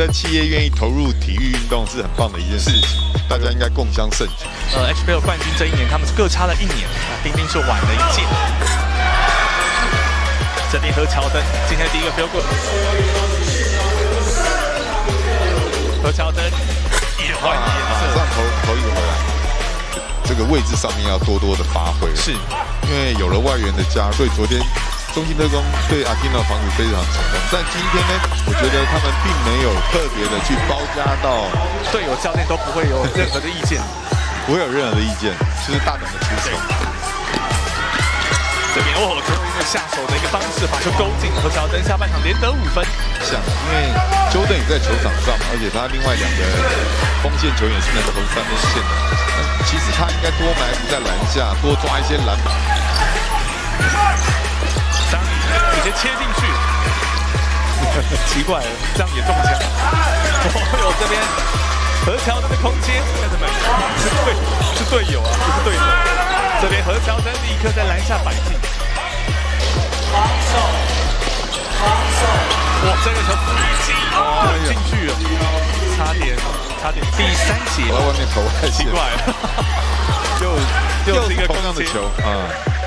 得企业愿意投入体育运动是很棒的一件事情，大家应该共襄盛举。呃，HBL 冠军这一年他们是各差了一年，丁丁是晚了一届。这边和乔登今天第一个 field goal，何乔登也换颜色，上投投一个回来，这个位置上面要多多的发挥，是因为有了外援的加，所以昨天。中信特工对阿金的防守非常成功，但今天呢，我觉得他们并没有特别的去包夹到队友、教练都不会有任何的意见，不会有任何的意见，就是大胆的出手。这边哦，最后一个下手的一个方式把球勾进，何乔登下半场连得五分。像，因为周登也在球场上，而且他另外两个锋线球员是能投三分线的，其实他应该多埋伏在篮下，多抓一些篮板。奇怪了，这样也中枪。哦呦，这边何乔登的空接，看到没？是队是队友啊，不是对手。这边何乔真立刻在篮下摆进。哇，这个球直接哦进去了，差点差点第三节。在外面投太奇怪了，又又是一个同样的球啊。三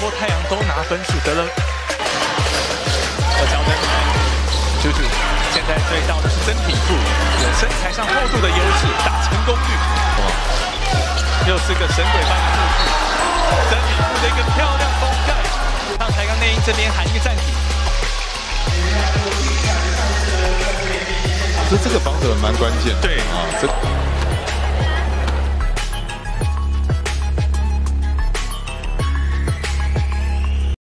波太阳都拿分数得了，何乔登，九九，现在对到的是真品富，有身材上厚度的优势，打成功率，哇，又是个神鬼般的数据，真品富的一个漂亮封盖，让台钢内鹰这边喊一个暂停。这这个防守蛮关键，对。啊，这。